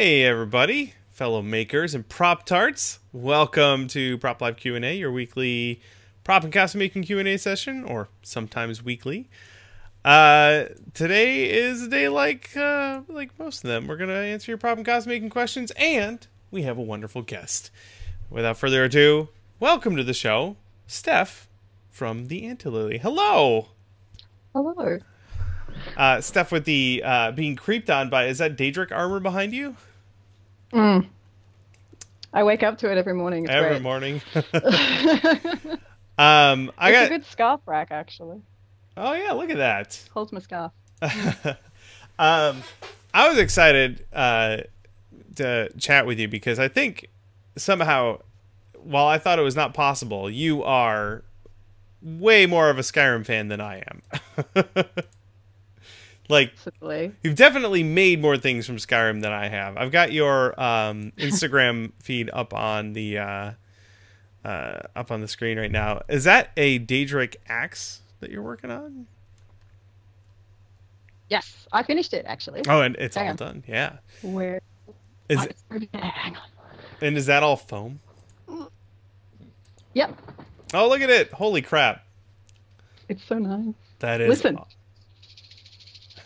Hey everybody, fellow makers and prop tarts. Welcome to Prop Live Q&A, your weekly prop and custom making Q&A session or sometimes weekly. Uh, today is a day like uh, like most of them. We're going to answer your prop and custom making questions and we have a wonderful guest. Without further ado, welcome to the show, Steph from the Antilily. Hello. Hello. Uh, Steph with the uh, being creeped on by is that Daedric armor behind you? Mm. I wake up to it every morning. It's Every great. morning. um, I it's got. a good scarf rack actually. Oh yeah, look at that. Holds my scarf. um, I was excited uh, to chat with you because I think somehow, while I thought it was not possible, you are way more of a Skyrim fan than I am. Like. You've definitely made more things from Skyrim than I have. I've got your um, Instagram feed up on the uh, uh, up on the screen right now. Is that a Daedric axe that you're working on? Yes, I finished it actually. Oh, and it's Hang all on. done. Yeah. Where? Is it, it's over there. Hang on. and is that all foam? Yep. Oh, look at it! Holy crap! It's so nice. That is. Listen.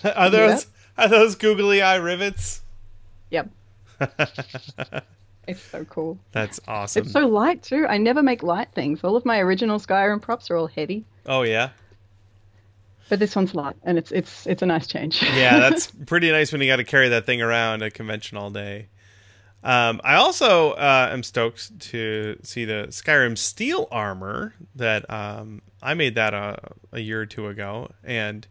Are those are those googly eye rivets? Yep. It's so cool. That's awesome. It's so light too. I never make light things. All of my original Skyrim props are all heavy, oh yeah. but this one's light, and it's it's it's a nice change. yeah, that's pretty nice when you got to carry that thing around at convention all day. Um, I also uh, am stoked to see the Skyrim steel armor that um, I made that a, a year or two ago, and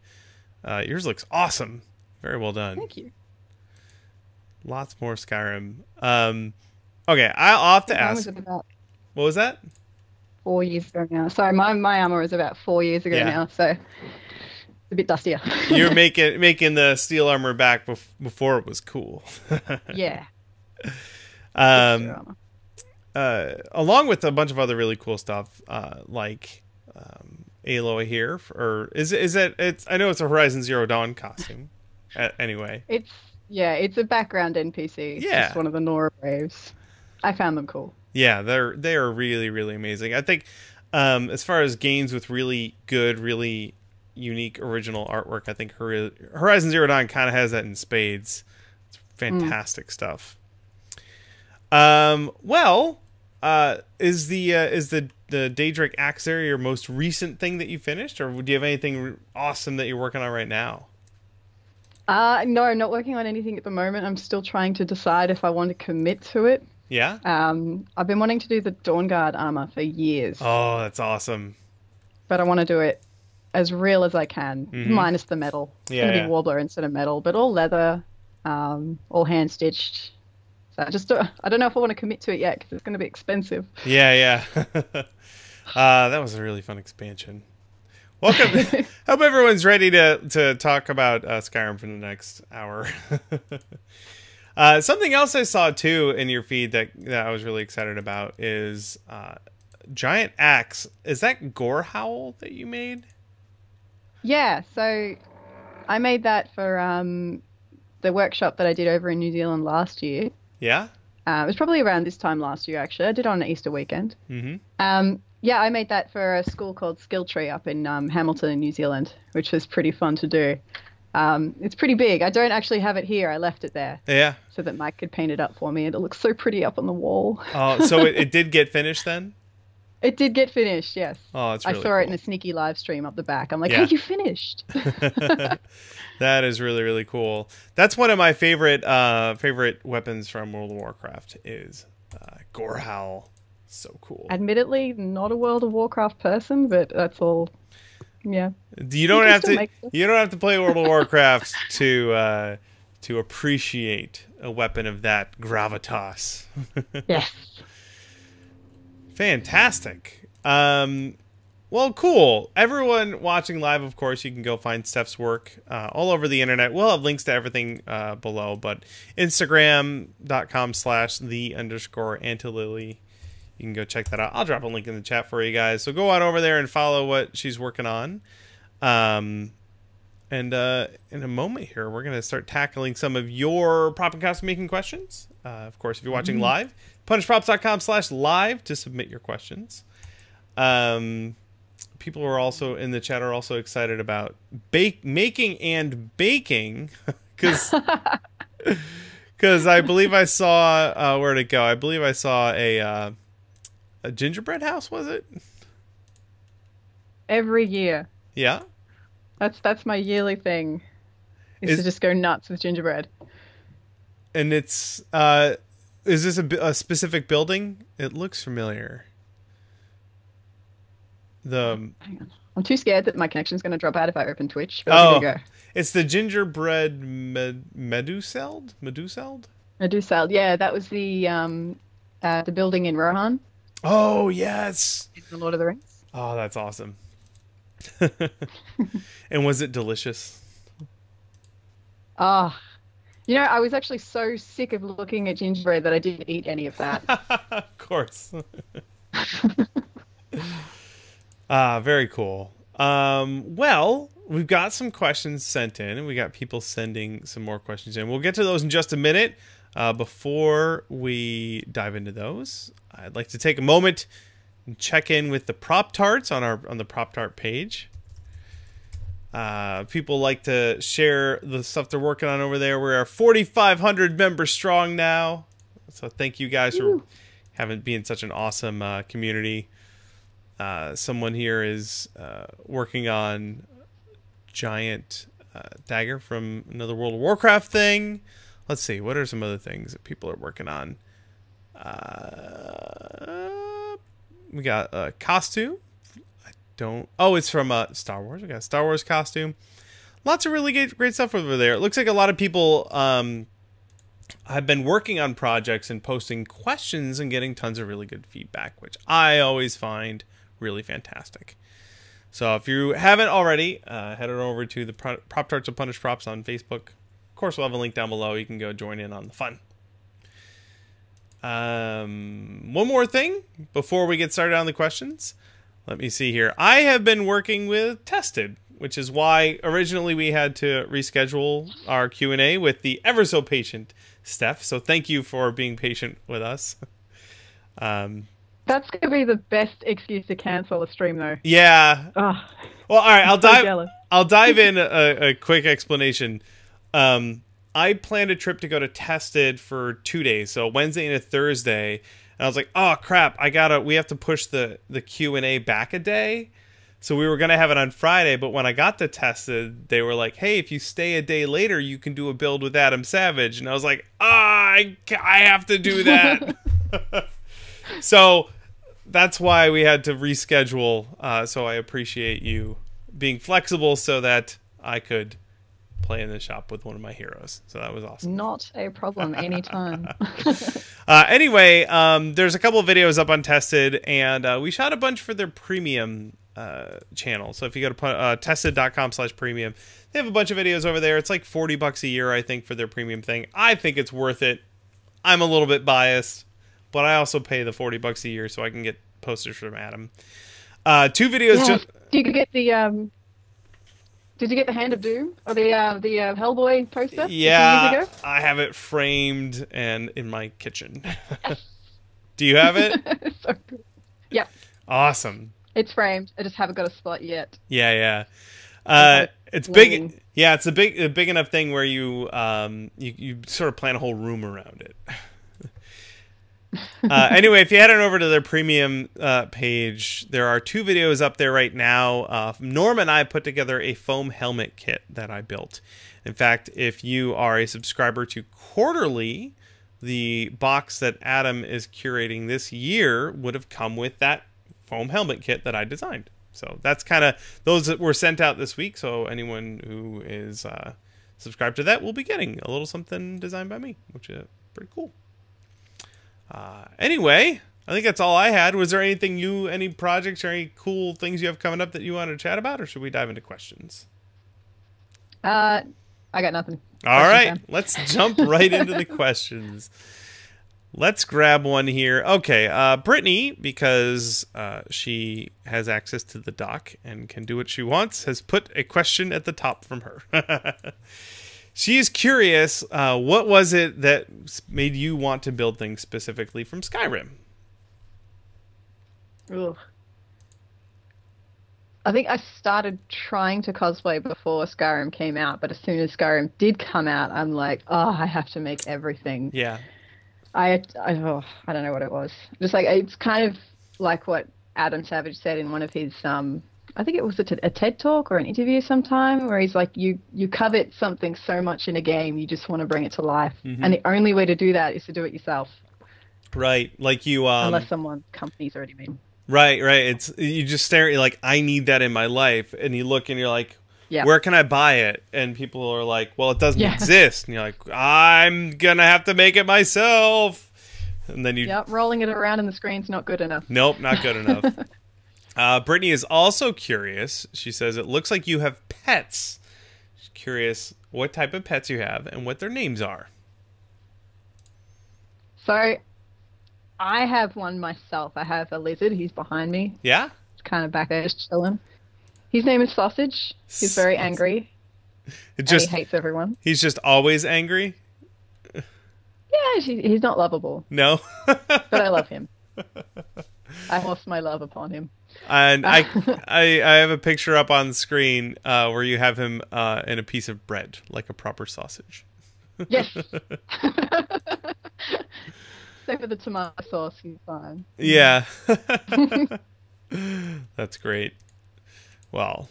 uh, yours looks awesome. Very well done. Thank you. Lots more Skyrim. Um, okay, I'll have to Mine was ask. about What was that? four years ago now. Sorry, my my armor is about four years ago Yeah. now, so it's a bit dustier. You're making making the steel armor back bef- before it was cool. yeah. um, uh, along with a bunch of other really cool stuff, uh, like um, Aloy here, or is it, is it? It's I know it's a Horizon Zero Dawn costume. uh, anyway, It's yeah, it's a background NPC. Yeah. just one of the Nora Braves. I found them cool. yeah, they're they are really really amazing. I think um, as far as games with really good, really unique original artwork, I think Horizon Zero Dawn kind of has that in spades. It's fantastic stuff. Um, well, uh, is the uh, is the the Daedric Axe there your most recent thing that you finished, or do you have anything awesome that you're working on right now? Uh no, I'm not working on anything at the moment. I'm still trying to decide if I want to commit to it. Yeah. Um, I've been wanting to do the Dawnguard armor for years, Oh, that's awesome. but I want to do it as real as I can, Mhm. minus the metal. It's Yeah, gonna yeah. be Worbla instead of metal, but all leather, um, all hand stitched. So I just don't, I don't know if I want to commit to it yet because it's going to be expensive. Yeah, yeah. uh, that was a really fun expansion. Welcome. Hope everyone's ready to to talk about uh, Skyrim for the next hour. uh, something else I saw too in your feed that that I was really excited about is uh, giant axe. Is that Gorehowl that you made? Yeah, so I made that for um, the workshop that I did over in New Zealand last year. Yeah. Uh, it was probably around this time last year, actually. I did it on an Easter weekend. Mm-hmm. Um, yeah, I made that for a school called Skill Tree up in um, Hamilton, in New Zealand, which was pretty fun to do. Um, it's pretty big. I don't actually have it here. I left it there Yeah. so that Mike could paint it up for me, and it looks so pretty up on the wall. Oh, so it, it did get finished then. It did get finished, yes. Oh, that's I really saw it in a sneaky live stream up the back. I'm like, Yeah. hey, you finished. that is really really cool. That's one of my favorite uh favorite weapons from World of Warcraft is uh, Gorehowl. So cool. Admittedly, not a World of Warcraft person, but that's all. Yeah. You don't can have to you don't have to play World of Warcraft to uh to appreciate a weapon of that gravitas. Yes. Fantastic. Um, well, cool. Everyone watching live, of course, you can go find Steph's work uh, all over the internet. We'll have links to everything uh, below, but Instagram.com slash the underscore Antilily. You can go check that out. I'll drop a link in the chat for you guys. So go on over there and follow what she's working on. Um, And uh, in a moment here, we're going to start tackling some of your prop and costume making questions. Uh, of course, if you're watching Mm-hmm. live, punishedprops.com slash live to submit your questions. Um, people who are also in the chat are also excited about bake making and baking because because I believe I saw uh, where'd it go? I believe I saw a uh, a gingerbread house. Was it? Every year. Yeah. That's that's my yearly thing. Is, Is- to just go nuts with gingerbread. And it's uh, is this a, a specific building? It looks familiar. The on. I'm too scared that my connection's going to drop out if I open Twitch. Oh, give it a go. it's the gingerbread med- meduseld meduseld. Medusa. Yeah, that was the um, uh, the building in Rohan Oh yes. in the Lord of the Rings. Oh, that's awesome. and was it delicious? Ah, you know, I was actually so sick of looking at gingerbread that I didn't eat any of that. of course. Ah, very cool. Um, well, we've got some questions sent in, and we got people sending some more questions in. We'll get to those in just a minute. Uh, before we dive into those, I'd like to take a moment and check in with the prop tarts on our on the prop tart page. Uh, people like to share the stuff they're working on over there. We're 4,500 members strong now, so thank you guys for having being such an awesome uh, community. Uh, someone here is uh, working on giant uh, dagger from another World of Warcraft thing. Let's see, what are some other things that people are working on? Uh, we got a costume. Don't. Oh, it's from uh, Star Wars. We got Star Wars costume. Lots of really great, great stuff over there. It looks like a lot of people um, have been working on projects and posting questions and getting tons of really good feedback, which I always find really fantastic. So if you haven't already, uh, head on over to the Pro- Prop Tarts of Punished Props on Facebook. Of course, we'll have a link down below. You can go join in on the fun. Um, one more thing before we get started on the questions. Let me see here. I have been working with Tested, which is why originally we had to reschedule our Q and A with the ever so patient Steph. So thank you for being patient with us. Um, That's going to be the best excuse to cancel a stream, though. yeah. Oh, Well, all right. I'll so dive. jealous. I'll dive in a, a quick explanation. Um, I planned a trip to go to Tested for two days, so Wednesday and a Thursday. I was like, "Oh crap! I gotta. We have to push the the Q and A back a day." So we were gonna have it on Friday, but when I got to Tested, they were like, "Hey, if you stay a day later, you can do a build with Adam Savage." And I was like, "Ah, I, I have to do that." so that's why we had to reschedule. Uh, so I appreciate you being flexible so that I could play in the shop with one of my heroes. So that was awesome. Not a problem anytime. Uh, anyway, um, there's a couple of videos up on Tested, and uh, we shot a bunch for their premium uh, channel. So if you go to uh, tested.com slash premium, they have a bunch of videos over there. It's like 40 bucks a year, I think, for their premium thing. I think it's worth it. I'm a little bit biased, but I also pay the 40 bucks a year so I can get posters from Adam. Uh, two videos. yeah. ju- Did you get the um? Did you get the Hand of Doom or the uh, the uh, Hellboy poster? Yeah. I have it framed and in my kitchen. Do you have it? so good. Yep, awesome. it's framed. I just haven't got a spot yet. Yeah, yeah. Uh, it's big. Yeah, it's a big, a big enough thing where you, um, you, you sort of plan a whole room around it. uh, anyway, if you head on over to their premium uh, page, there are two videos up there right now. Uh, Norm and I put together a foam helmet kit that I built. In fact, if you are a subscriber to Quarterly, the box that Adam is curating this year would have come with that foam helmet kit that I designed. So that's kind of those that were sent out this week. So anyone who is uh, subscribed to that will be getting a little something designed by me, which is pretty cool. Uh, anyway, I think that's all I had. Was there anything you, any projects or any cool things you have coming up that you want to chat about, or should we dive into questions? Uh, I got nothing. All right, let's jump right into the questions. Let's grab one here. Okay, uh, Brittany, because uh, she has access to the doc and can do what she wants, has put a question at the top from her. she is curious uh, what was it that made you want to build things specifically from Skyrim? Ugh. I think I started trying to cosplay before Skyrim came out, but as soon as Skyrim did come out, I'm like, oh, I have to make everything. Yeah. I, I, oh, I don't know what it was. Just like it's kind of like what Adam Savage said in one of his, um, I think it was a, t- a TED talk or an interview sometime, where he's like, you you covet something so much in a game, you just want to bring it to life, Mhm. and the only way to do that is to do it yourself, Right. Like you um unless someone company's already been. Right, right. It's you just stare you're like I need that in my life and you look and you're like Yeah. where can I buy it? And people are like, well, it doesn't Yeah. exist. And you're like, I'm going to have to make it myself. And then you Yep, rolling it around in the screen's not good enough. Nope, not good enough. uh, Brittany is also curious. She says it looks like you have pets. She's curious what type of pets you have and what their names are. So, I have one myself. I have a lizard. He's behind me. Yeah? It's kind of back there just chilling. His name is Sausage. He's very Sausage. angry. It just he hates everyone. he's just always angry. Yeah, he- he's not lovable, No. but I love him. I lost my love upon him. And I, I I have a picture up on the screen uh, where you have him uh, in a piece of bread, like a proper sausage. Yes. Except for the tomato sauce, he's fine. Yeah. That's great. Well,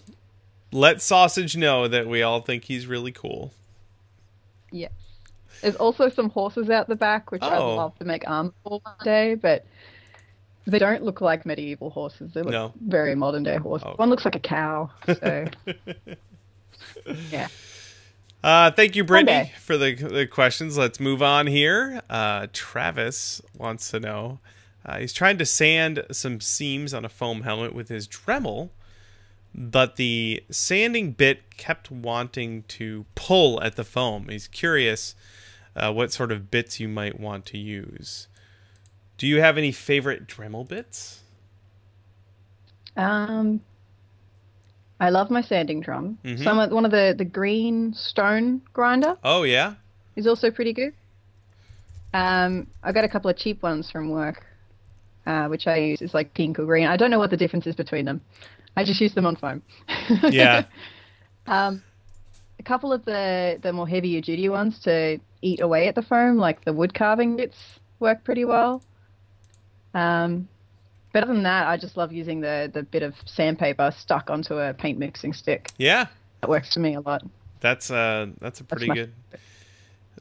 let Sausage know that we all think he's really cool. Yes. There's also some horses out the back, which I'd Oh. love to make armor for one day, but they don't look like medieval horses. They look No. very modern day horses. Oh. One looks like a cow. So, yeah. Uh, thank you, Brittany, for the, the questions. Let's move on here. Uh, Travis wants to know. Uh, he's trying to sand some seams on a foam helmet with his Dremel, but the sanding bit kept wanting to pull at the foam. He's curious uh, what sort of bits you might want to use. Do you have any favorite Dremel bits? Um, I love my sanding drum. Mhm. Some one of the, the green stone grinder Oh, yeah? is also pretty good. Um, I got a couple of cheap ones from work, uh, which I use. It's like pink or green. I don't know what the difference is between them. I just use them on foam. Yeah. Um, a couple of the the more heavier duty ones to eat away at the foam, like the wood carving bits, work pretty well. Um, but other than that, I just love using the the bit of sandpaper stuck onto a paint mixing stick. Yeah. That works for me a lot. That's uh that's a pretty my- good.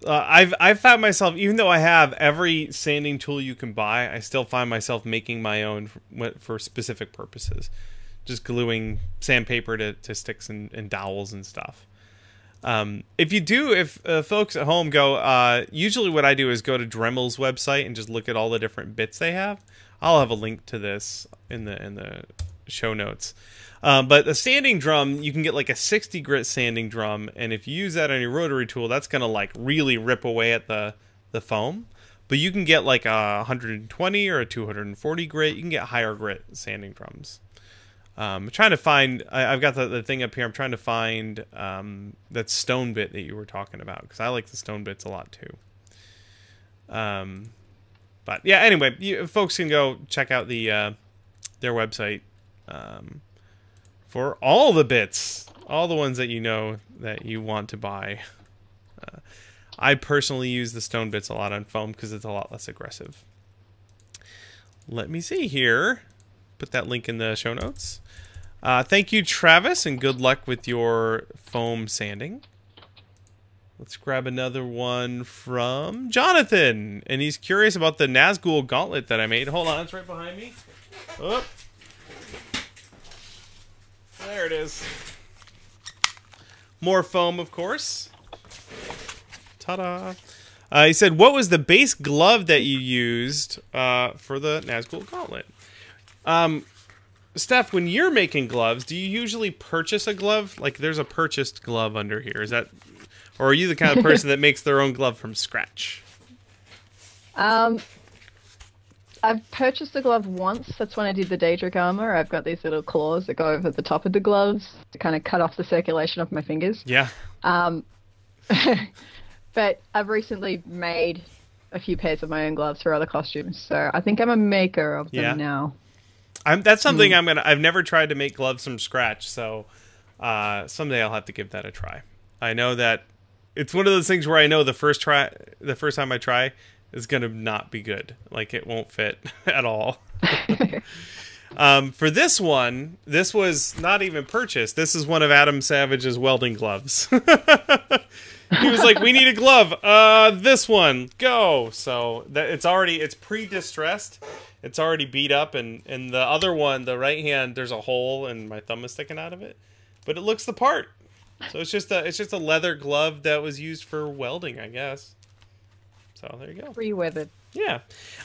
Uh, I've I've found myself even though I have every sanding tool you can buy, I still find myself making my own for, for specific purposes, just gluing sandpaper to, to sticks and, and dowels and stuff. Um, if you do, if uh, folks at home go, uh, usually what I do is go to Dremel's website and just look at all the different bits they have. I'll have a link to this in the in the show notes. Um, but a sanding drum, you can get like a 60 grit sanding drum, and if you use that on your rotary tool, that's gonna like really rip away at the the foam. But you can get like a 120 or a 240 grit. You can get higher grit sanding drums. Um, I'm trying to find. I, I've got the, the thing up here. I'm trying to find um, that stone bit that you were talking about because I like the stone bits a lot too. Um, but yeah, anyway, you, folks can go check out the uh, their website um, for all the bits, all the ones that you know that you want to buy. Uh, I personally use the stone bits a lot on foam because it's a lot less aggressive. Let me see here. Put that link in the show notes. Uh, thank you, Travis, and good luck with your foam sanding. Let's grab another one from Jonathan, and he's curious about the Nazgul gauntlet that I made. Hold on, it's right behind me. There it is. More foam, of course. Ta-da! Uh, he said, "What was the base glove that you used uh, for the Nazgul gauntlet?" Um, Steph, when you're making gloves, do you usually purchase a glove? Like, there's a purchased glove under here. Is that, or are you the kind of person that makes their own glove from scratch? Um, I've purchased a glove once. That's when I did the Daedric armor. I've got these little claws that go over the top of the gloves to kind of cut off the circulation of my fingers. Yeah. Um, but I've recently made a few pairs of my own gloves for other costumes, so I think I'm a maker of them Yeah. now. I'm that's something I'm gonna I've never tried to make gloves from scratch, so uh, someday I'll have to give that a try. I know that it's one of those things where I know the first try the first time I try is gonna not be good. Like it won't fit at all. um, for this one, this was not even purchased. This is one of Adam Savage's welding gloves. he was like, "We need a glove. Uh, this one, go." So that it's already it's pre-distressed. It's already beat up, and and the other one, the right hand, there's a hole, and my thumb is sticking out of it, but it looks the part. So it's just a it's just a leather glove that was used for welding, I guess. So there you go. Pre-weathered. Yeah,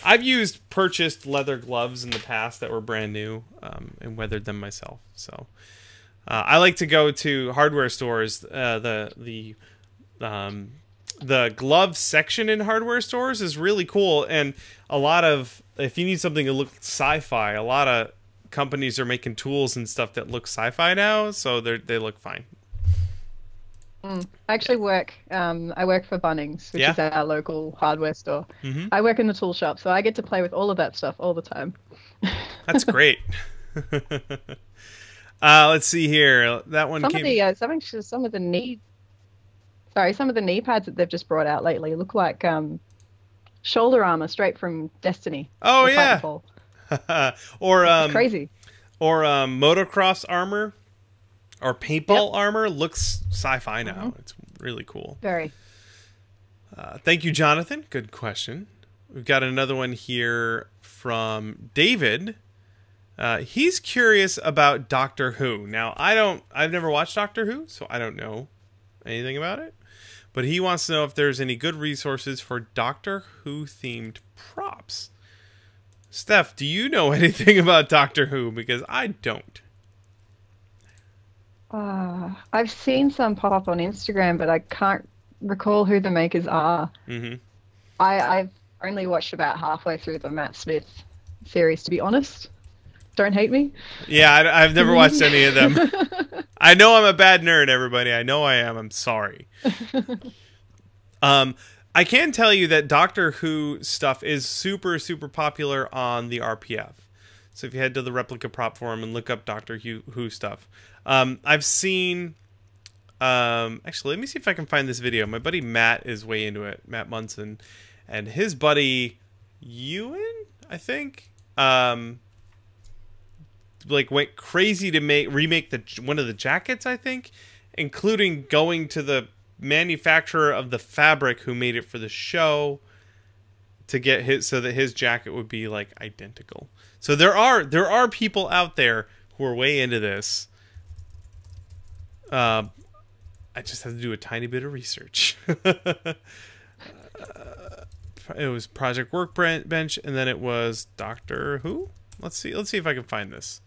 I've used purchased leather gloves in the past that were brand new um, and weathered them myself. So uh, I like to go to hardware stores. Uh, the the um, the glove section in hardware stores is really cool, and a lot of if you need something to look sci-fi, a lot of companies are making tools and stuff that look sci-fi now, so they they look fine. I actually work. Um, I work for Bunnings, which Yeah. is our local hardware store. Mhm. I work in the tool shop, so I get to play with all of that stuff all the time. That's great. uh, let's see here. That one Some came. of the uh, some some of the knee, sorry, some of the knee pads that they've just brought out lately look like um, shoulder armor straight from Destiny. oh yeah. Or um, Crazy. or um, motocross armor or paintball armor looks sci-fi now. It's really cool. Very. Uh, thank you, Jonathan. Good question. We've got another one here from David. Uh, he's curious about Doctor Who. Now, I don't. I've never watched Doctor Who, so I don't know anything about it. But he wants to know if there's any good resources for Doctor Who themed props. Steph, do you know anything about Doctor Who? Because I don't. Uh, I've seen some pop up on Instagram, but I can't recall who the makers are. hmm I, I've only watched about halfway through the Matt Smith series, to be honest. Don't hate me. Yeah, I, have never watched any of them. I know I'm a bad nerd, everybody. I know I am. I'm sorry. um, I can tell you that Doctor Who stuff is super, super popular on the RPF. So if you head to the replica prop forum and look up Doctor Who, Who stuff, um, I've seen. Um, actually, let me see if I can find this video. My buddy Matt is way into it. Matt Munson, and his buddy Ewan, I think. Um, like went crazy to make remake the one of the jackets i think including going to the manufacturer of the fabric who made it for the show to get his so that his jacket would be like identical. So there are there are people out there who are way into this. Uh, i just have to do a tiny bit of research. Uh, it was project workbench and then it was doctor who? Let's see let's see if i can find this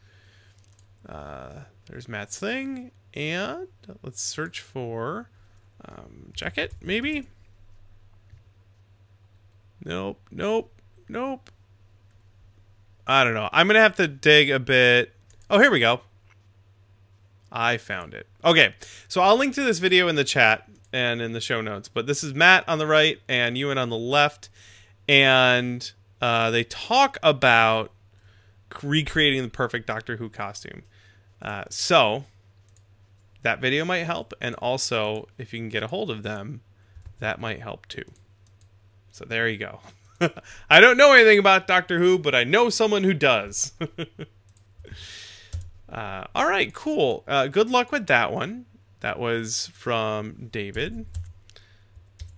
uh, there's Matt's thing, and let's search for um, jacket, maybe. Nope, nope, nope. I don't know. I'm gonna have to dig a bit. Oh, here we go. I found it. Okay, so I'll link to this video in the chat and in the show notes. But this is Matt on the right and Ewan on the left, and uh, they talk about recreating the perfect Doctor Who costume. Uh, so that video might help, and also if you can get a hold of them, that might help too. So there you go. I don't know anything about Doctor Who, but I know someone who does. uh, all right, cool. Uh, good luck with that one. That was from David.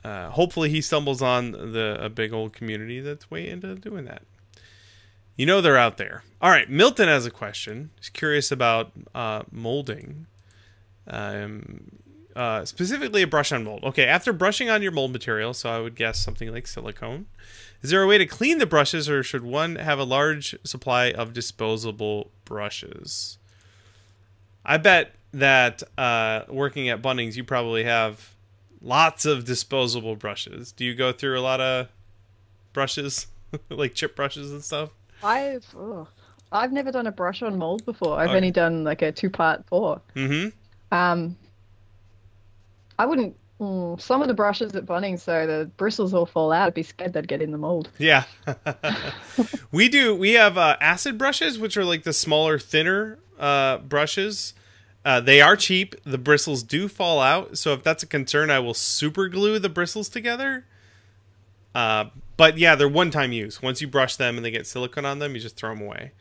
Uh, hopefully, he stumbles on the a big old community that's way into doing that. You know they're out there. All right, Milton has a question. He's curious about uh, molding, um, uh, specifically a brush on mold. Okay, after brushing on your mold material, so I would guess something like silicone. Is there a way to clean the brushes, or should one have a large supply of disposable brushes? I bet that uh, working at Bunnings, you probably have lots of disposable brushes. Do you go through a lot of brushes, like chip brushes and stuff? I've oh, I've never done a brush on mold before. I've only done like a two part pour. Mm-hmm. Um, I wouldn't. Mm, some of the brushes at Bunnings, so the bristles all fall out. I'd be scared they'd get in the mold. Yeah. we do. We have uh, acid brushes, which are like the smaller, thinner uh, brushes. Uh, they are cheap. The bristles do fall out. So if that's a concern, I will super glue the bristles together. Uh, but yeah, they're one time use. Once you brush them and they get silicone on them, you just throw them away.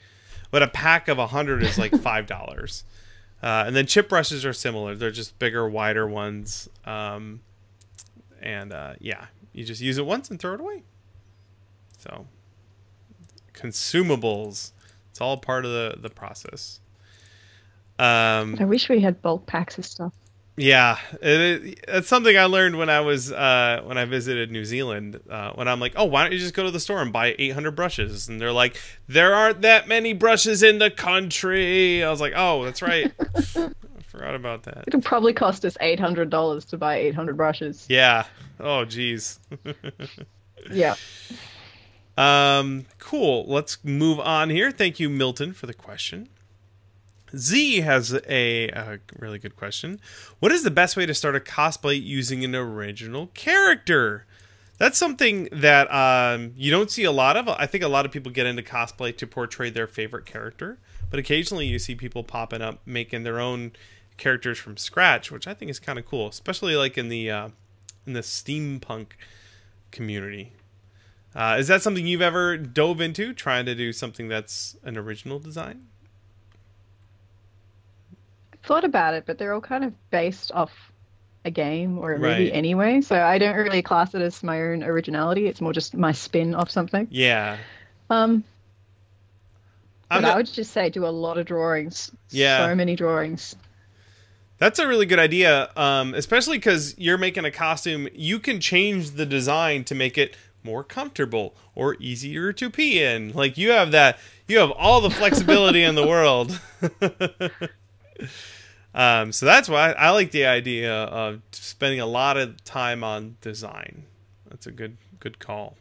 But a pack of 100 is like $5. Uh, and then chip brushes are similar. They're just bigger, wider ones. Um, and uh, yeah, you just use it once and throw it away. So, consumables. It's all part of the, the process. Um, I wish we had bulk packs of stuff. Yeah, it, it, it's something I learned when I was uh, when I visited New Zealand. Uh, when I'm like, oh, why don't you just go to the store and buy 800 brushes? And they're like, there aren't that many brushes in the country. I was like, oh, that's right. I forgot about that. It'll probably cost us eight hundred dollars to buy eight hundred brushes. Yeah. Oh, geez. Yeah. Um, cool. Let's move on here. Thank you, Milton, for the question. Z has a, a really good question. What is the best way to start a cosplay using an original character? That's something that um, you don't see a lot of. I think a lot of people get into cosplay to portray their favorite character, but occasionally you see people popping up making their own characters from scratch, which I think is kind of cool, especially like in the uh, in the steampunk community. Uh, is that something you've ever dove into, trying to do something that's an original design? Thought about it, but they're all kind of based off a game or a movie Right. anyway. So I don't really class it as my own originality. It's more just my spin off something. Yeah, Um, but not- I would just say do a lot of drawings. Yeah. So many drawings. That's a really good idea, um, especially because you're making a costume. You can change the design to make it more comfortable or easier to pee in. Like you have that, you have all the flexibility in the world. um, so that's why I like the idea of spending a lot of time on design. That's a good good call.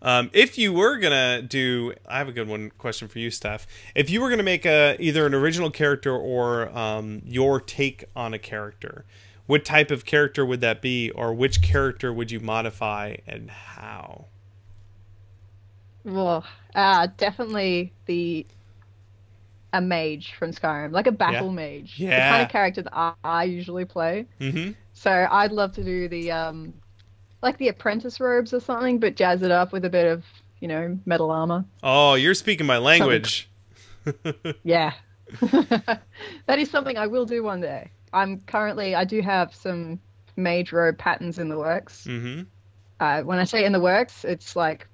Um, if you were gonna do, I have a good one question for you, Steph. If you were gonna make a either an original character or um, your take on a character, what type of character would that be, or which character would you modify and how? Well, uh, definitely the a mage from Skyrim, like a battle mage. The kind of character that I, I usually play. Mm-hmm. So I'd love to do the um, like the apprentice robes or something, but jazz it up with a bit of you know metal armor. Oh, you're speaking my language. Yeah, that is something I will do one day. I'm currently I do have some mage robe patterns in the works. Mm-hmm. Uh, when I say in the works, it's like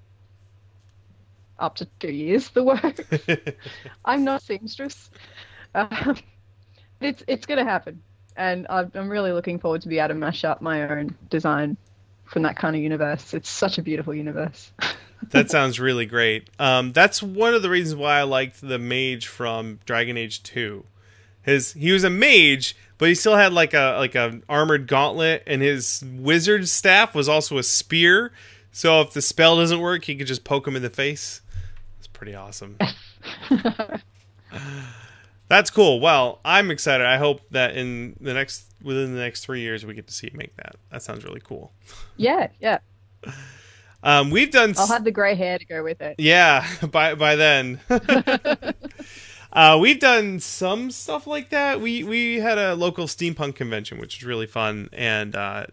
up to two years. The work. I'm not a seamstress. Um, it's it's gonna happen, and I'm, I'm really looking forward to be able to mash up my own design from that kind of universe. It's such a beautiful universe. that sounds really great. Um, that's one of the reasons why I liked the mage from Dragon Age Two. His he was a mage, but he still had like a like a armored gauntlet, and his wizard staff was also a spear. So if the spell doesn't work, he could just poke him in the face. Pretty awesome. That's cool. Well, I'm excited. I hope that in the next within the next three years we get to see him make that. That sounds really cool. yeah, yeah. Um, we've done. I'll have the grey hair to go with it. Yeah, by by then. uh, we've done some stuff like that. We we had a local steampunk convention, which was really fun, and uh,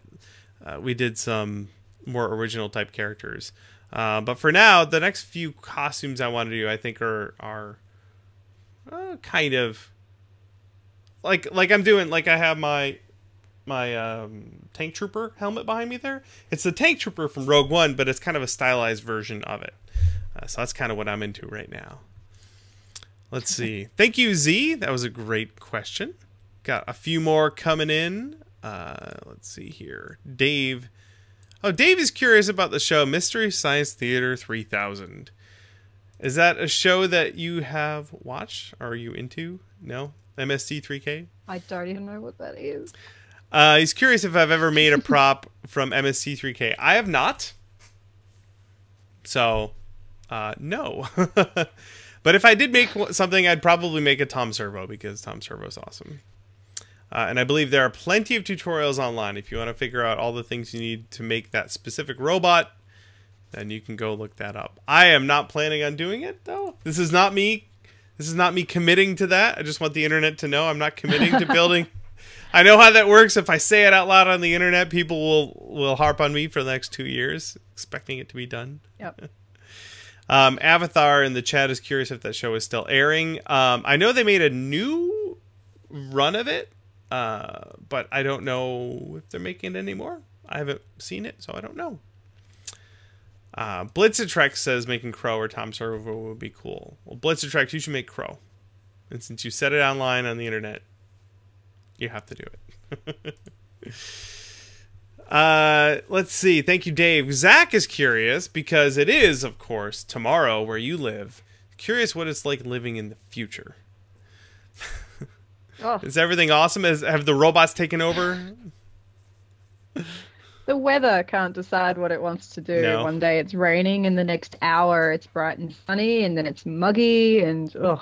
uh, we did some more original type characters. Uh, but for now, the next few costumes I want to do, I think, are are uh, kind of like like I'm doing. Like I have my my um, tank trooper helmet behind me there. It's the tank trooper from Rogue One, but it's kind of a stylized version of it. Uh, so that's kind of what I'm into right now. Let's see. Thank you, Z. That was a great question. Got a few more coming in. Uh, let's see here. Dave. Oh, Dave is curious about the show Mystery Science Theater 3000. Is that a show that you have watched? Are you into? No? MST3K? I don't even know what that is. Uh, he's curious if I've ever made a prop from MST3K. I have not. So, uh, no. but if I did make something, I'd probably make a Tom Servo because Tom Servo's awesome. Uh, and I believe there are plenty of tutorials online. If you want to figure out all the things you need to make that specific robot, then you can go look that up. I am not planning on doing it though. This is not me. This is not me committing to that. I just want the internet to know I'm not committing to building. I know how that works. If I say it out loud on the internet, people will will harp on me for the next two years, expecting it to be done. Yep. Um, Avatar in the chat is curious if that show is still airing. Um, I know they made a new run of it, uh, but I don't know if they're making it anymore. I haven't seen it, so I don't know. Uh, Blitzatrex says making Crow or Tom Servo would be cool. Well, Blitzatrex, you should make Crow. And since you said it online on the internet, you have to do it. uh, let's see. Thank you, Dave. Zach is curious because it is, of course, tomorrow where you live. Curious what it's like living in the future. Oh, Is everything awesome? Is, have the robots taken over? the weather can't decide what it wants to do. No. One day it's raining, and the next hour it's bright and sunny, and then it's muggy, and ugh,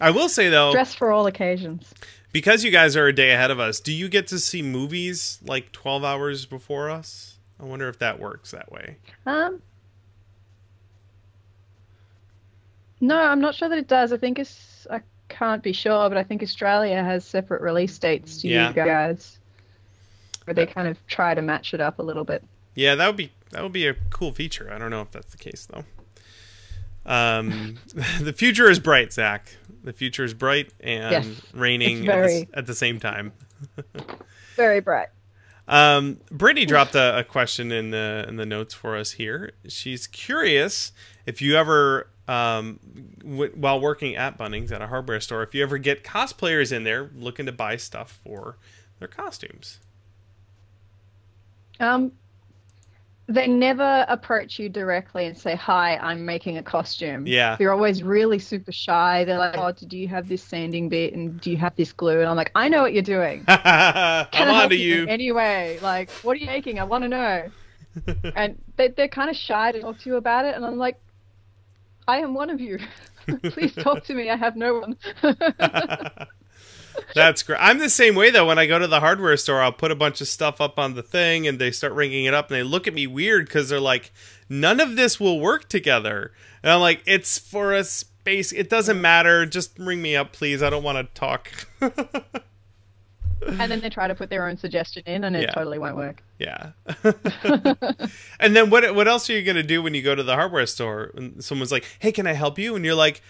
I will say though, dress for all occasions. because you guys are a day ahead of us, do you get to see movies like 12 hours before us? I wonder if that works that way. Um, no, I'm not sure that it does. I think it's I can't be sure, but I think Australia has separate release dates to Yeah. you guys, where they kind of try to match it up a little bit. Yeah, that would be that would be a cool feature. I don't know if that's the case though. Um, the future is bright, Zach. The future is bright and Yes, raining it's at, the, at the same time. Very bright. Um, Brittany dropped a, a question in the in the notes for us here. She's curious if you ever, um, w- while working at Bunnings at a hardware store, if you ever get cosplayers in there looking to buy stuff for their costumes. Um, they never approach you directly and say, "Hi, I'm making a costume." Yeah. they're always really super shy. They're like, "Oh, do you have this sanding bit and do you have this glue?" And I'm like, "I know what you're doing. I'm on to you. anyway? Like, what are you making? I want to know." and they, they're kind of shy to talk to you about it, and I'm like, "I am one of you. Please talk to me. I have no one." That's great. I'm the same way though. When I go to the hardware store, I'll put a bunch of stuff up on the thing, and they start ringing it up, and they look at me weird because they're like, "None of this will work together." And I'm like, "It's for a space. It doesn't matter. Just ring me up, please. I don't want to talk." and then they try to put their own suggestion in, and it Yeah. totally won't work. yeah. and then what? What else are you gonna do when you go to the hardware store? And someone's like, "Hey, can I help you?" And you're like,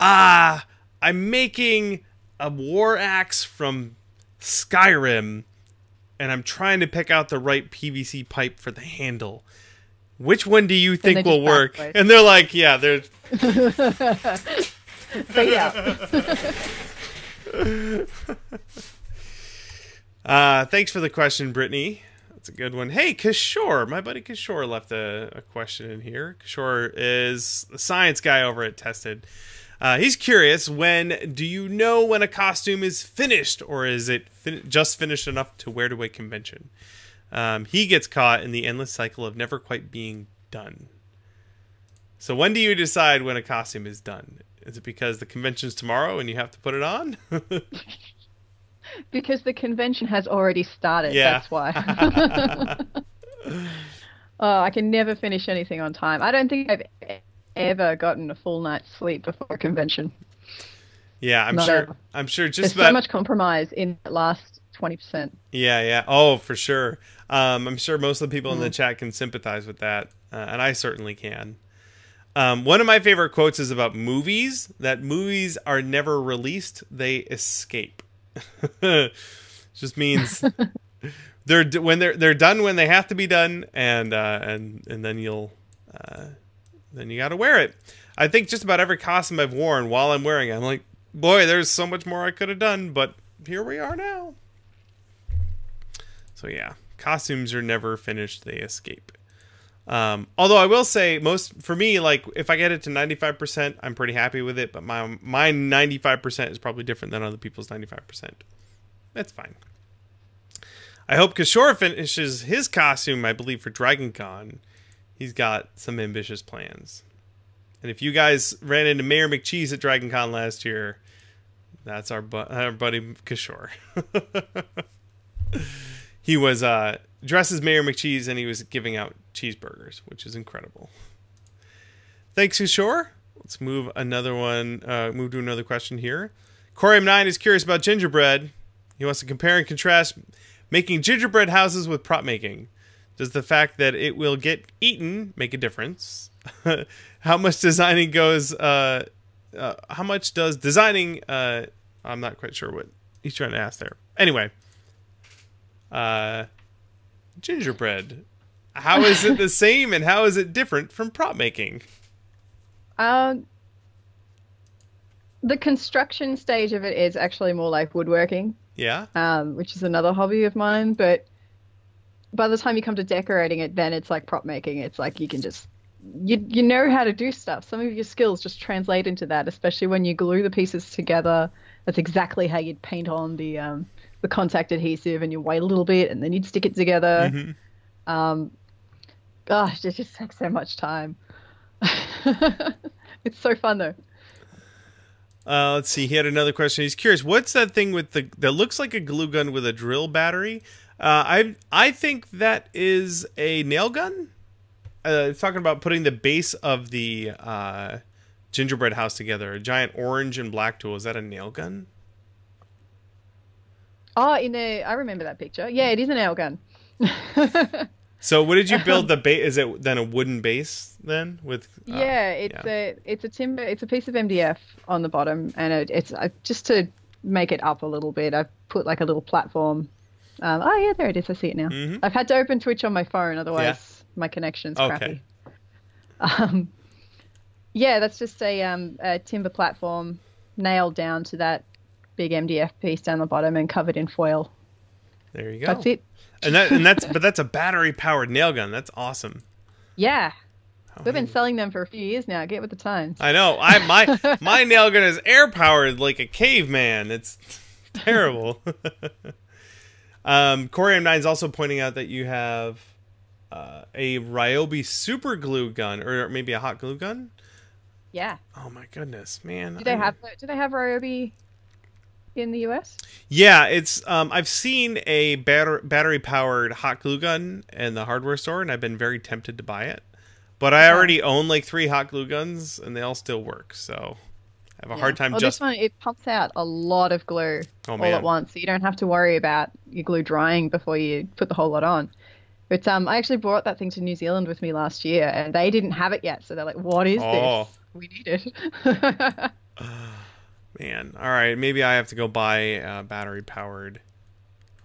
"Ah, I'm making a war axe from Skyrim, and I'm trying to pick out the right PVC pipe for the handle. Which one do you think will work?" backwards. And they're like, "Yeah, they're." But yeah, Uh, thanks for the question, Brittany. That's a good one. Hey, Kishore, my buddy Kishore left a, a question in here. Kishore is the science guy over at Tested. Uh, he's curious when do you know when a costume is finished, or is it fin- just finished enough to wear to a convention? Um, he gets caught in the endless cycle of never quite being done. So when do you decide when a costume is done? Is it because the convention's tomorrow and you have to put it on? because the convention has already started. Yeah. That's why. oh, I can never finish anything on time. I don't think I've ever gotten a full night's sleep before a convention. yeah, I'm Not sure. ever. I'm sure There's just so much compromise in the last twenty percent. Yeah, yeah. Oh, for sure. Um, I'm sure most of the people in the chat can sympathize with that, uh, and I certainly can. Um, one of my favorite quotes is about movies that movies are never released; they escape. Just means they're when they're they're done when they have to be done, and uh, and and then you'll uh, then you got to wear it. I think just about every costume I've worn while I'm wearing it, I'm like, boy, there's so much more I could have done, but here we are now. So yeah, costumes are never finished; they escape. Um, although I will say, most for me, like if I get it to ninety five percent, I'm pretty happy with it. But my my ninety five percent is probably different than other people's ninety five percent. That's fine. I hope Kishore finishes his costume. I believe for Dragon Con. he's got some ambitious plans. And if you guys ran into Mayor McCheese at Dragon Con last year, that's our, bu- our buddy Kishore. he was uh, dressed as Mayor McCheese and he was giving out cheeseburgers, which is incredible. Thanks, Kishore. Let's move another one. Uh, move to another question here. Corium Nine is curious about gingerbread. He wants to compare and contrast making gingerbread houses with prop making. Does the fact that it will get eaten make a difference? how much designing goes? Uh, uh, how much does designing? Uh, I'm not quite sure what he's trying to ask there. Anyway, uh, gingerbread. How is it the same, and how is it different from prop making? Um, the construction stage of it is actually more like woodworking, Yeah. um, which is another hobby of mine. But by the time you come to decorating it, then it's like prop making. It's like you can just you you know how to do stuff. Some of your skills just translate into that, especially when you glue the pieces together. That's exactly how you'd paint on the um, the contact adhesive, and you wait a little bit, and then you'd stick it together. Mhm. Um, gosh, it just takes so much time. it's so fun though. Uh, let's see. He had another question. He's curious. What's that thing with the that looks like a glue gun with a drill battery? Uh, I I think that is a nail gun. Uh, it's talking about putting the base of the uh, gingerbread house together. A giant orange and black tool. Is that a nail gun? Oh, in the I remember that picture. Yeah, it is an nail gun. So what did you build the base? Is it then a wooden base then with? uh, yeah, it's yeah. a it's a timber it's a piece of MDF on the bottom, and it, it's uh, just to make it up a little bit. I've put like a little platform. Um, oh yeah, there it is. I see it now. Mhm. I've had to open Twitch on my phone, otherwise my connection's Okay. crappy. Um, yeah, that's just a um a timber platform nailed down to that big MDF piece down the bottom and covered in foil. There you go. That's it. And that and that's but that's a battery powered nail gun. That's awesome. Yeah, Oh, we've been selling them for a few years now. Get with the times. I know. I my my nail gun is air powered like a caveman. It's terrible. um, Corey M9 is also pointing out that you have uh, a Ryobi super glue gun, or maybe a hot glue gun. Yeah. Oh my goodness, man! Do they I- have do they have Ryobi in the US? Yeah, it's. Um, I've seen a batter- battery powered hot glue gun in the hardware store, and I've been very tempted to buy it. But I already own like three hot glue guns, and they all still work. So I have a hard time Well, just. this one it pumps out a lot of glue Oh all man! at once, so you don't have to worry about your glue drying before you put the whole lot on. But um, I actually brought that thing to New Zealand with me last year, and they didn't have it yet, so they're like, "What is Oh. this? We need it." Man, all right, maybe I have to go buy a battery powered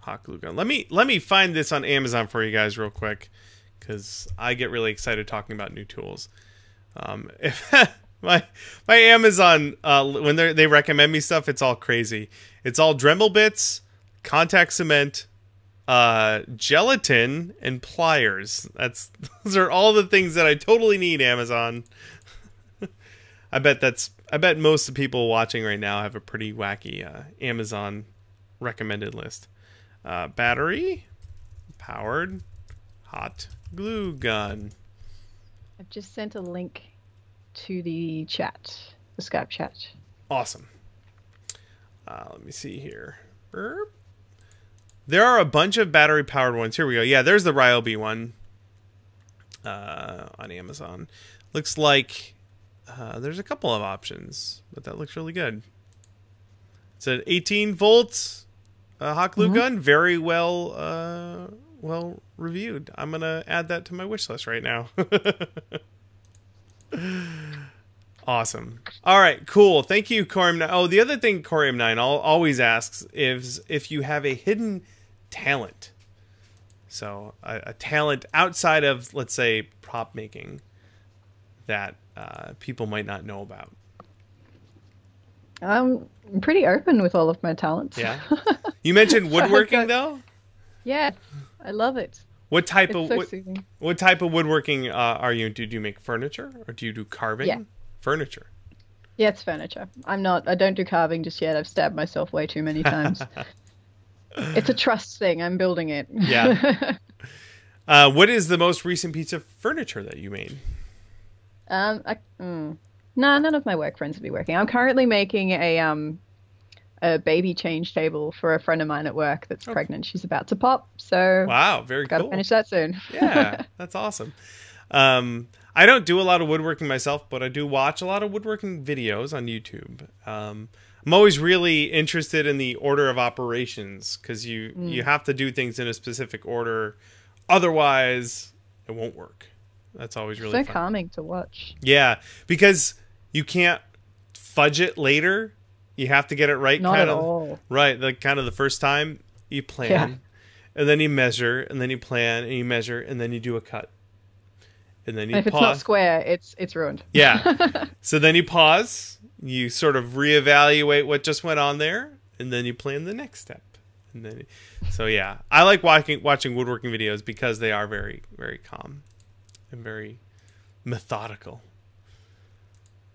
hot glue gun. Let me let me find this on Amazon for you guys real quick because I get really excited talking about new tools. Um, if my my Amazon uh, when they they recommend me stuff, it's all crazy. It's all Dremel bits, contact cement, uh, gelatin, and pliers. That's those are all the things that I totally need. Amazon. I bet that's I bet most of the people watching right now have a pretty wacky uh, Amazon recommended list. Uh, battery powered hot glue gun. I've just sent a link to the chat, the Skype chat. Awesome. Uh, let me see here. Erp. There are a bunch of battery powered ones. Here we go. Yeah, there's the Ryobi one uh, on Amazon. Looks like uh, there's a couple of options, but that looks really good. It's an 18 volts uh, hot glue Mhm. gun. Very well, uh, well reviewed. I'm gonna add that to my wish list right now. Awesome. All right, cool. Thank you, Corium9. Oh, the other thing Corium9 always asks is if you have a hidden talent. So, a, a talent outside of, let's say, prop making that uh, people might not know about. I'm pretty open with all of my talents. Yeah. You mentioned woodworking, got- though. yeah, I love it. What type It's of so what, what type of woodworking uh, are you? Do you make furniture or do you do carving? Yeah. Furniture. Yeah, it's furniture. I'm not. I don't do carving just yet. I've stabbed myself way too many times. it's a trust thing. I'm building it. Yeah. Uh, what is the most recent piece of furniture that you made? Um, I, mm, no, none of my work friends will be working. I'm currently making a um, a baby change table for a friend of mine at work that's Okay. pregnant. She's about to pop, so Wow, very gotta cool. finish that soon. yeah, that's awesome. Um, I don't do a lot of woodworking myself, but I do watch a lot of woodworking videos on YouTube. Um, I'm always really interested in the order of operations because you Mm. you have to do things in a specific order, otherwise it won't work. That's always really so fun. calming to watch. Yeah, because you can't fudge it later. You have to get it right. Not kind at of, all. Right, like kind of the first time you plan, Yeah. and then you measure, and then you plan, and you measure, and then you do a cut, and then you if it's not pause. square, it's it's ruined. Yeah. so then you pause, you sort of reevaluate what just went on there, and then you plan the next step. And then, so yeah, I like watching watching woodworking videos because they are very very calm and very methodical.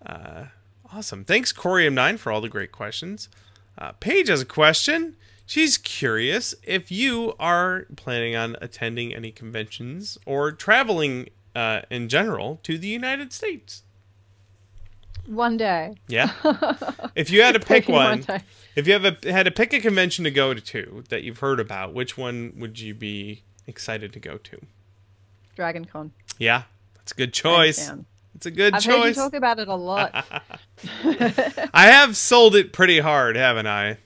Uh, awesome. Thanks, Corium9, for all the great questions. Uh, Paige has a question. She's curious if you are planning on attending any conventions or traveling uh, in general to the United States. One day. Yeah. If you had to pick Maybe one, if you have a, had to pick a convention to go to that you've heard about, which one would you be excited to go to? Dragon Con. Yeah, that's a good choice. It's a good I've heard you talk about it a lot. I have sold it pretty hard, haven't I?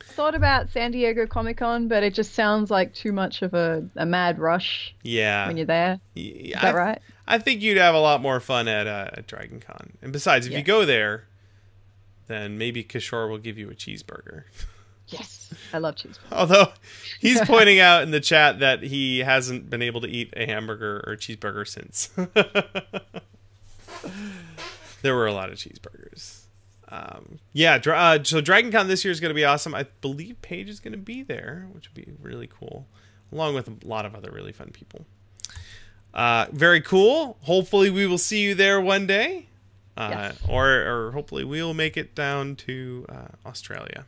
Thought about San Diego Comic Con, but it just sounds like too much of a, a mad rush Yeah. when you're there. Y- Is I, that right? I think you'd have a lot more fun at, uh, at Dragon Con. And besides, if you go there, then maybe Kishore will give you a cheeseburger. Yes. I love cheese. Although he's pointing out in the chat that he hasn't been able to eat a hamburger or cheeseburger since. there were a lot of cheeseburgers. Um, yeah, dra- uh, so Dragon Con this year is going to be awesome. I believe Paige is going to be there, which would be really cool, along with a lot of other really fun people. Uh, very cool. Hopefully, we will see you there one day, uh, Yes. or or hopefully we'll make it down to uh, Australia.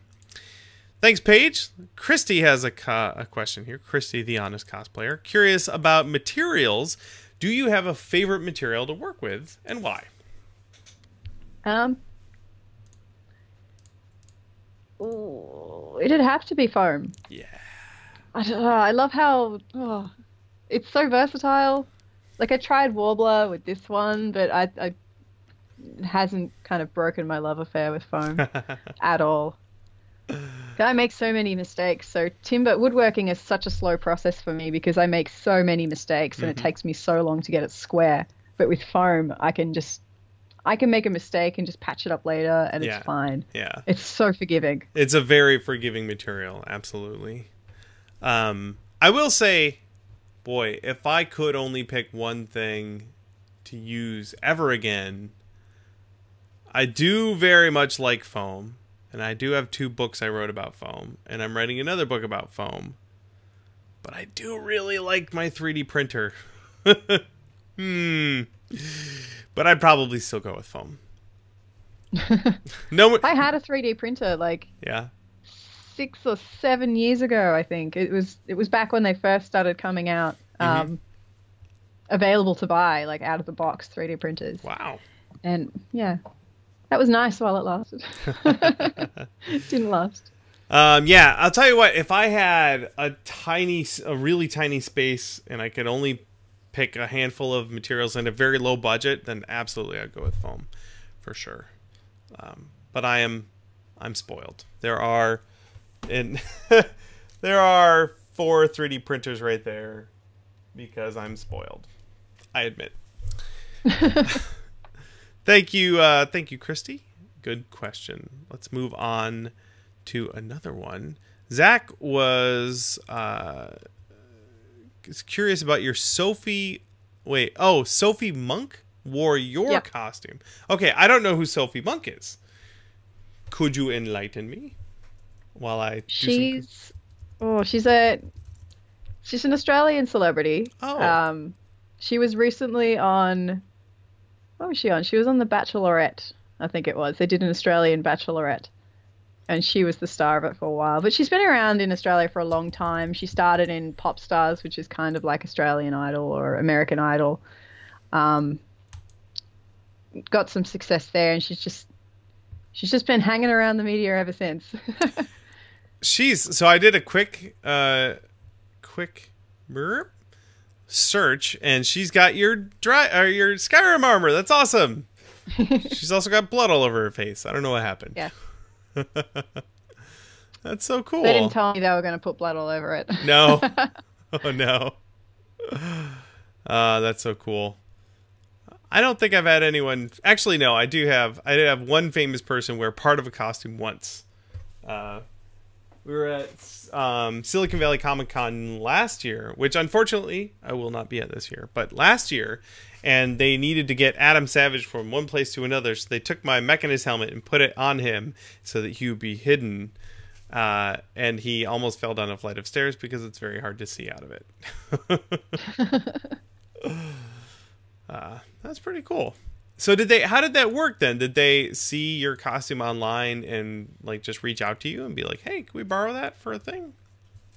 Thanks, Paige. Christy has a, co- a question here. Christy, the honest cosplayer, curious about materials. Do you have a favorite material to work with, and why? Um. Ooh, it'd have to be foam. Yeah. I, don't know, I love how oh, it's so versatile. Like I tried Worbla with this one, but I, I it hasn't kind of broken my love affair with foam at all. I make so many mistakes. So timber woodworking is such a slow process for me because I make so many mistakes and it takes me so long to get it square. But with foam, I can just I can make a mistake and just patch it up later and Yeah. it's fine. yeah. It's so forgiving. It's a very forgiving material, absolutely. Um, I will say, boy, if I could only pick one thing to use ever again, I do very much like foam, and I do have two books I wrote about foam, and I'm writing another book about foam. But I do really like my 3D printer. hmm. But I'd probably still go with foam. no, I had a 3D printer like yeah. six or seven years ago, I think. It was it was back when they first started coming out. Um, available to buy, like out of the box 3D printers. Wow. And yeah. That was nice while it lasted. Didn't last. Um, yeah, I'll tell you what. If I had a tiny, a really tiny space, and I could only pick a handful of materials and a very low budget, then absolutely I'd go with foam, for sure. Um, but I am, I'm spoiled. There are, and there are four 3D printers right there, because I'm spoiled. I admit. Thank you, uh, thank you, Christy. Good question. Let's move on to another one. Zach was uh, curious about your Sophie. Wait, oh, Sophie Monk wore your costume. Okay, I don't know who Sophie Monk is. Could you enlighten me while I do some- She's oh, she's a she's an Australian celebrity. Oh. Um, she was recently on. What was she on? She was on The Bachelorette, I think it was. They did an Australian Bachelorette. and she was the star of it for a while. But she's been around in Australia for a long time. She started in Pop Stars, which is kind of like Australian Idol or American Idol. Um, got some success there, and she's just she's just been hanging around the media ever since. She's so I did a quick uh quick burp search and she's got your dry or your Skyrim armor. That's awesome. she's also got blood all over her face. I don't know what happened. Yeah. That's so cool. They didn't tell me they were going to put blood all over it. No. oh no. Uh, that's so cool. I don't think I've had anyone. Actually, no. I do have. I did have one famous person wear part of a costume once. Uh, we were at um, Silicon Valley Comic Con last year, which unfortunately I will not be at this year, but last year, and they needed to get Adam Savage from one place to another, so they took my Mechanist helmet and put it on him so that he would be hidden. Uh, and he almost fell down a flight of stairs because it's very hard to see out of it. uh, that's pretty cool. So did they? How did that work then? Did they see your costume online and like just reach out to you and be like, "Hey, can we borrow that for a thing?"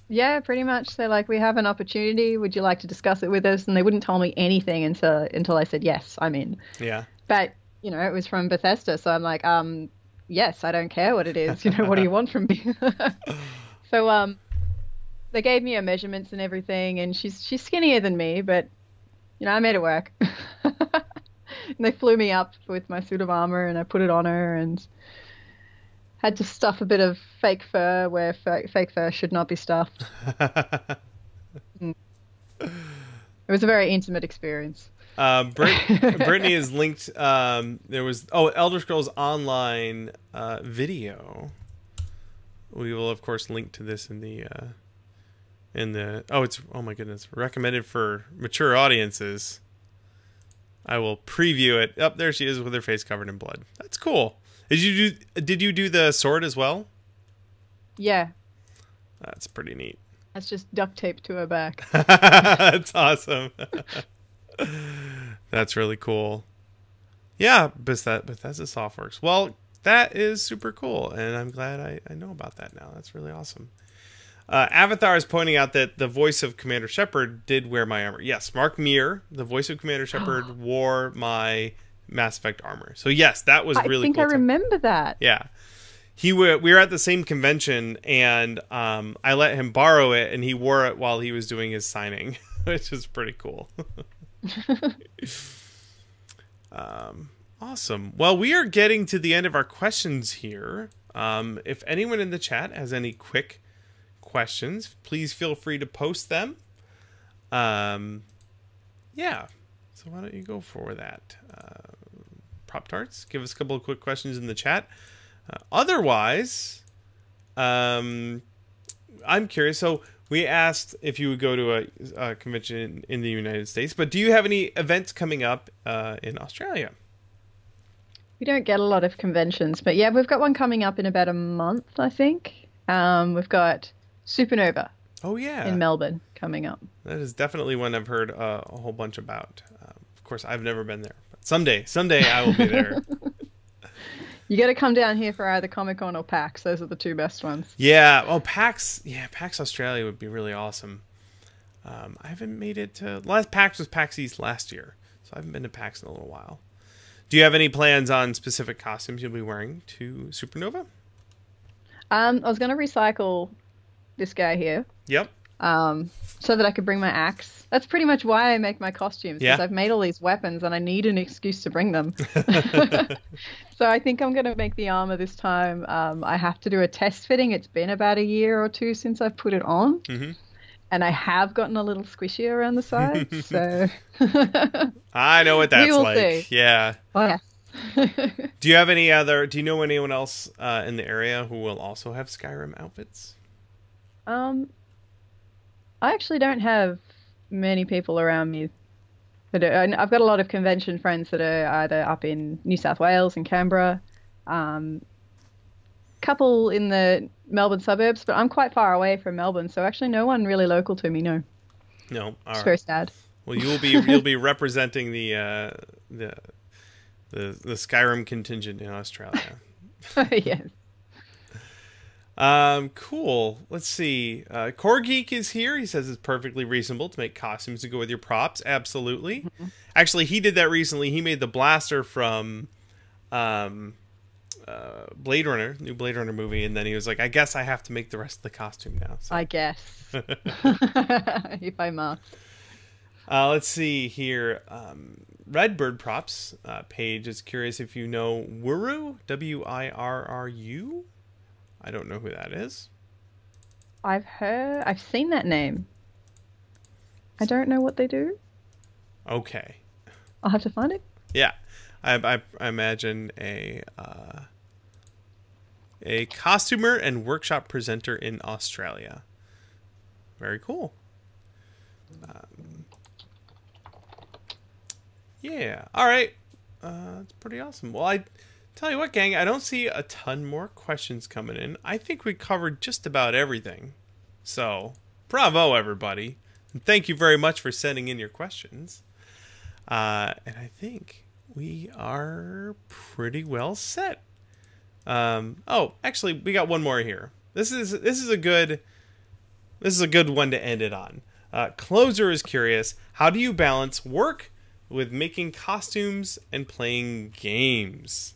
Yeah, pretty much. They're like, we have an opportunity. Would you like to discuss it with us? And they wouldn't tell me anything until until I said yes, I'm in. Yeah. But you know, it was from Bethesda, so I'm like, um, yes, I don't care what it is. You know, what do you want from me? so um, they gave me her measurements and everything, and she's she's skinnier than me, but you know, I made it work. and they flew me up with my suit of armor, and I put it on her, and had to stuff a bit of fake fur where fa- fake fur should not be stuffed. it was a very intimate experience. Uh, Brit- Brittany is linked. Um, there was oh Elder Scrolls Online uh, video. We will of course link to this in the uh, in the oh it's oh my goodness recommended for mature audiences. I will preview it. Up oh, there she is with her face covered in blood. That's cool. Did you do? Did you do the sword as well? Yeah. That's pretty neat. That's just duct tape to her back. That's awesome. That's really cool. Yeah, Bethesda, Bethesda Softworks. Well, that is super cool, and I'm glad I, I know about that now. That's really awesome. Uh, Avatar is pointing out that the voice of Commander Shepard did wear my armor. Yes, Mark Meer, the voice of Commander Shepard, wore my Mass Effect armor. So yes, that was really. Cool. I think cool I remember that. Yeah, he we were at the same convention, and um, I let him borrow it, and he wore it while he was doing his signing, which is pretty cool. um, awesome. Well, we are getting to the end of our questions here. Um, if anyone in the chat has any quick questions, please feel free to post them. Um, yeah. So why don't you go for that? Uh, Prop Tarts, give us a couple of quick questions in the chat. Uh, otherwise, um, I'm curious. So we asked if you would go to a, a, convention in the United States, but do you have any events coming up uh, in Australia? We don't get a lot of conventions, but yeah, we've got one coming up in about a month, I think. Um, we've got Supanova. Oh yeah, in Melbourne coming up. That is definitely one I've heard uh, a whole bunch about. Uh, of course, I've never been there, but someday, someday I will be there. you got to come down here for either Comic Con or PAX. Those are the two best ones. Yeah. Oh, PAX. Yeah, PAX Australia would be really awesome. Um, I haven't made it to last PAX was PAX East last year, so I haven't been to PAX in a little while. Do you have any plans on specific costumes you'll be wearing to Supanova? Um, I was going to recycle this guy here. Yep. Um, so that I could bring my axe. That's pretty much why I make my costumes. Because yeah. I've made all these weapons and I need an excuse to bring them. so I think I'm going to make the armor this time. Um, I have to do a test fitting. It's been about a year or two since I've put it on. Mm-hmm. And I have gotten a little squishy around the sides. so I know what that's like. See. Yeah. Oh, yeah. do you have any other? Do you know anyone else uh, in the area who will also have Skyrim outfits? Um, I actually don't have many people around me that are, I've got a lot of convention friends that are either up in New South Wales and Canberra, um, couple in the Melbourne suburbs, but I'm quite far away from Melbourne, so actually no one really local to me. No. No. All it's right. very sad. Well, you'll be you'll be representing the uh, the the the Skyrim contingent in Australia. yes. Um, cool. Let's see. Uh, Core Geek is here. He says it's perfectly reasonable to make costumes to go with your props. Absolutely. Actually, he did that recently. He made the blaster from um, uh, Blade Runner, new Blade Runner movie, and then he was like, "I guess I have to make the rest of the costume now." So, I guess. if I must. uh, let's see here. Um, Redbird Props uh, page is curious if you know Wuru, W I R R U. I don't know who that is. I've heard. I've seen that name. I don't know what they do. Okay. I'll have to find it. Yeah, I, I, I imagine a uh, a costumer and workshop presenter in Australia. Very cool. Um, yeah. All right. Uh, that's pretty awesome. Well, I tell you what, gang. I don't see a ton more questions coming in. I think we covered just about everything. So, bravo, everybody, and thank you very much for sending in your questions. Uh, and I think we are pretty well set. Um, oh, actually, we got one more here. This is this is a good this is a good one to end it on. Uh, Closer is curious: How do you balance work with making costumes and playing games?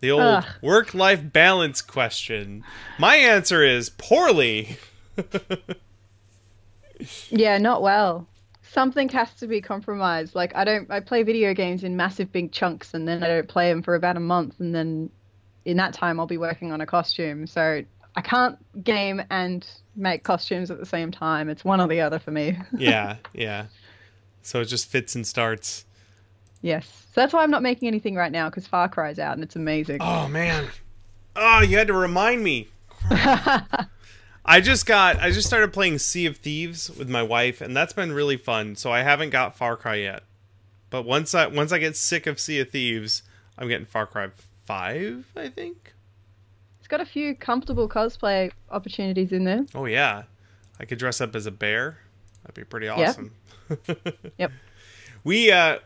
The old Ugh. work-life balance question. My answer is poorly. Yeah, not well. Something has to be compromised. Like I don't. I play video games in massive big chunks, and then I don't play them for about a month, and then in that time I'll be working on a costume. So I can't game and make costumes at the same time. It's one or the other for me. yeah, yeah. So it just fits and starts. Yes. So that's why I'm not making anything right now because Far Cry's out and it's amazing. Oh man. Oh, you had to remind me. I just got I just started playing Sea of Thieves with my wife and that's been really fun. So I haven't got Far Cry yet. But once I once I get sick of Sea of Thieves, I'm getting Far Cry 5, I think. It's got a few comfortable cosplay opportunities in there. Oh yeah. I could dress up as a bear. That'd be pretty awesome. Yeah. Yep. We uh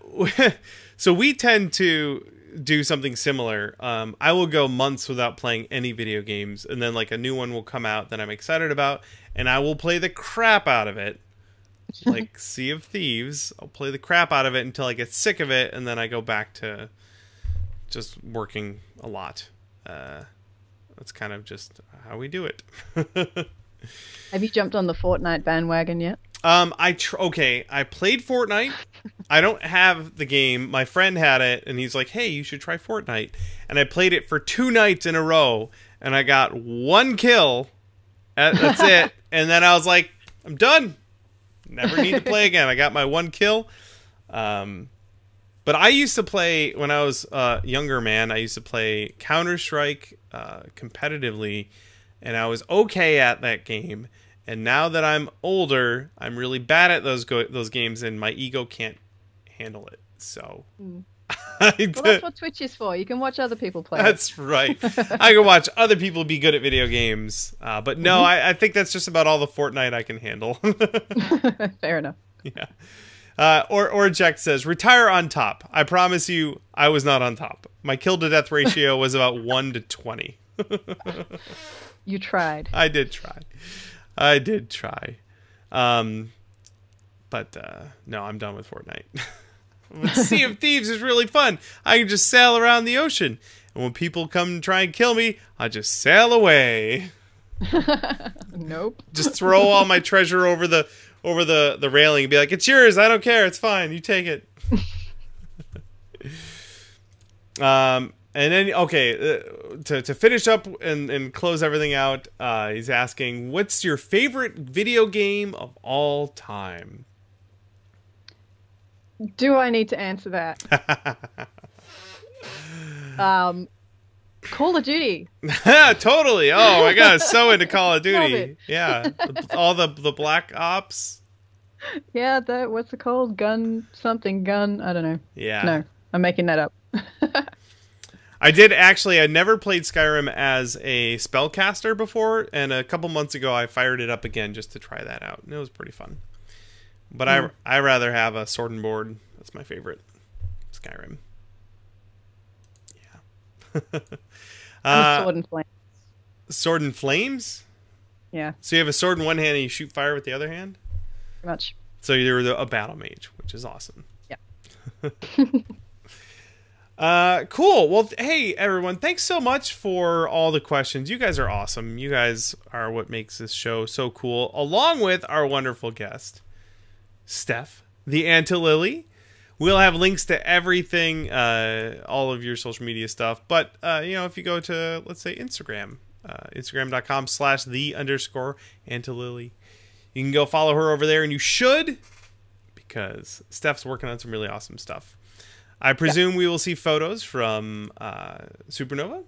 so we tend to do something similar. Um i will go months without playing any video games and then like a new one will come out that i'm excited about and i will play the crap out of it. Like sea of thieves i'll play the crap out of it until i get sick of it and then i go back to just working a lot. Uh that's kind of just how we do it. Have you jumped on the Fortnite bandwagon yet? Um, I tr- okay. I played Fortnite. I don't have the game. My friend had it, and he's like, "Hey, you should try Fortnite." And I played it for two nights in a row, and I got one kill. That's it. And then I was like, "I'm done. Never need to play again." I got my one kill. Um, but I used to play when I was a younger man. I used to play Counter Strike uh, competitively, and I was okay at that game. And now that I'm older, I'm really bad at those go- those games, and my ego can't handle it. So, I Well, that's what Twitch is for. You can watch other people play. that's right. I can watch other people be good at video games, uh, but no, I, I think that's just about all the Fortnite I can handle. Fair enough. yeah. Uh, or or Jack says, retire on top. I promise you, I was not on top. My kill to death ratio was about one to twenty. You tried. I did try. I did try. Um, but uh, no, I'm done with Fortnite. but sea of Thieves is really fun. I can just sail around the ocean, and when people come and try and kill me, I just sail away. Nope. Just throw all my treasure over the over the the railing and be like, "It's yours. I don't care. It's fine. You take it." um, and then okay, uh, to to finish up and and close everything out, uh, he's asking, "What's your favorite video game of all time?" Do I need to answer that? Um, Call of Duty. totally. Oh my god, so into Call of Duty. Yeah, all the the Black Ops. Yeah, the what's it called? Gun something gun. I don't know. Yeah. No, I'm making that up. I did actually. I never played Skyrim as a spellcaster before, and a couple months ago I fired it up again just to try that out, and it was pretty fun. But Hmm. I I rather have a sword and board. That's my favorite. Skyrim. Yeah. Uh, sword and flame. Sword and flames. Yeah, So you have a sword in one hand and you shoot fire with the other hand. pretty much. So you're a battle mage, which is awesome. Yeah. uh, cool. Well, hey everyone, thanks so much for all the questions. You guys are awesome. You guys are what makes this show so cool. Along with our wonderful guest, Steph, the Antilily. We'll have links to everything, uh, all of your social media stuff. But uh, you know, if you go to let's say Instagram, uh, Instagram.com slash the underscore Antilily, you can go follow her over there, and you should because Steph's working on some really awesome stuff. I presume we will see photos from uh, Supanova,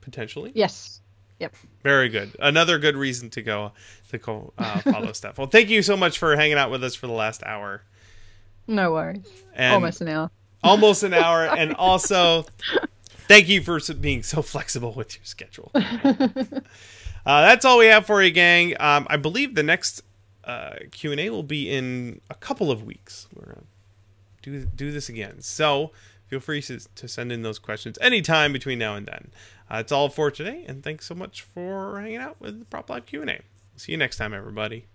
potentially. Yes. Yep. Very good. Another good reason to go to go uh, follow Steph. Well, thank you so much for hanging out with us for the last hour. No worries. And Almost an hour. almost an hour, and also thank you for being so flexible with your schedule. Uh, that's all we have for you, gang. Um, I believe the next uh, Q and A will be in a couple of weeks. We're gonna do do this again, so feel free to, to send in those questions anytime between now and then. Uh, that's all for today, and thanks so much for hanging out with the Prop Live Q and A. See you next time, everybody.